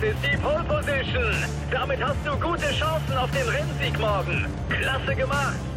Das ist die Pole Position. Damit hast du gute Chancen auf den Rennsieg morgen. Klasse gemacht.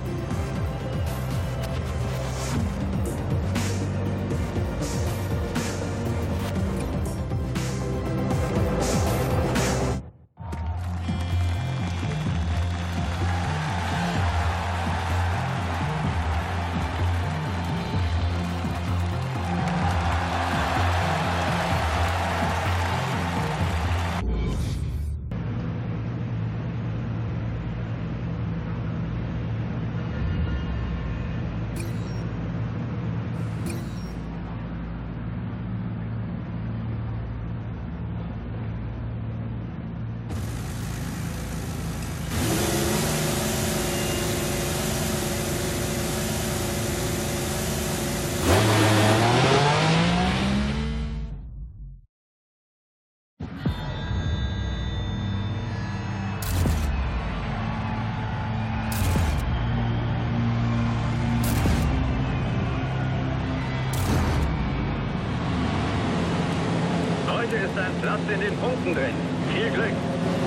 Heute ist ein Platz in den Punkten drin. Viel Glück!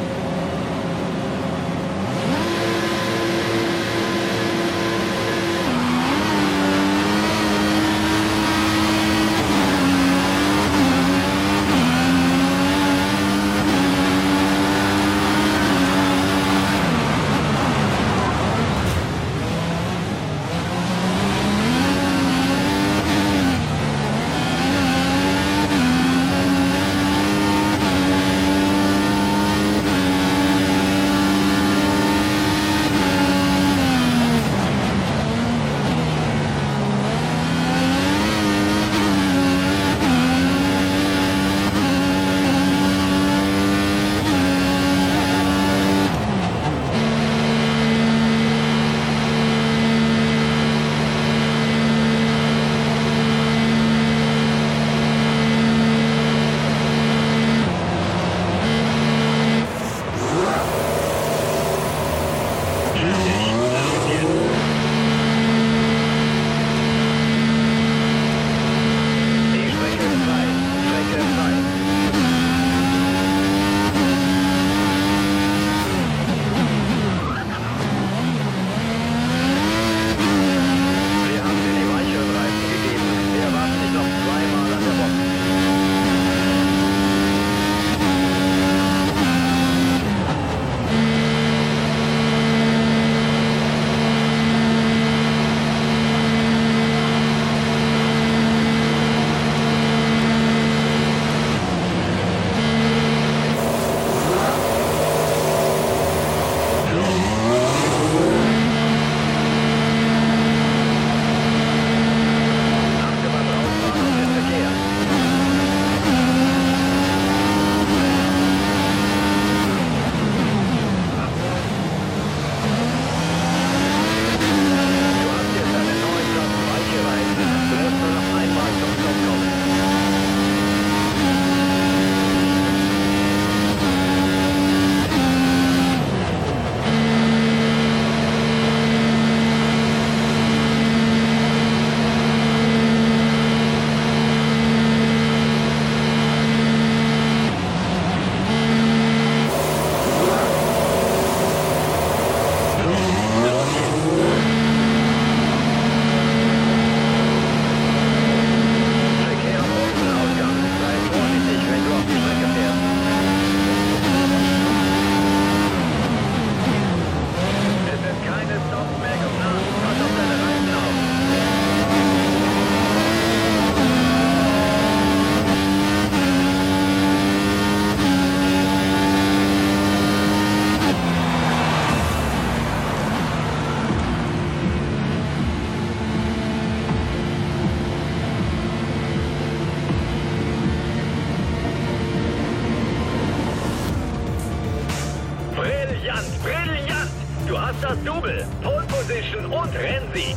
das Double, Pole Position und Rennsieg.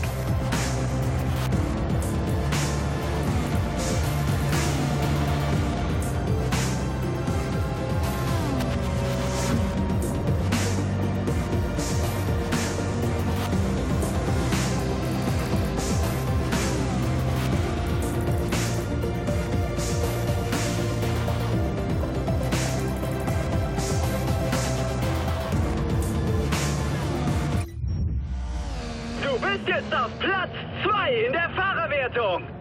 gibt auf Platz 2 in der Fahrerwertung.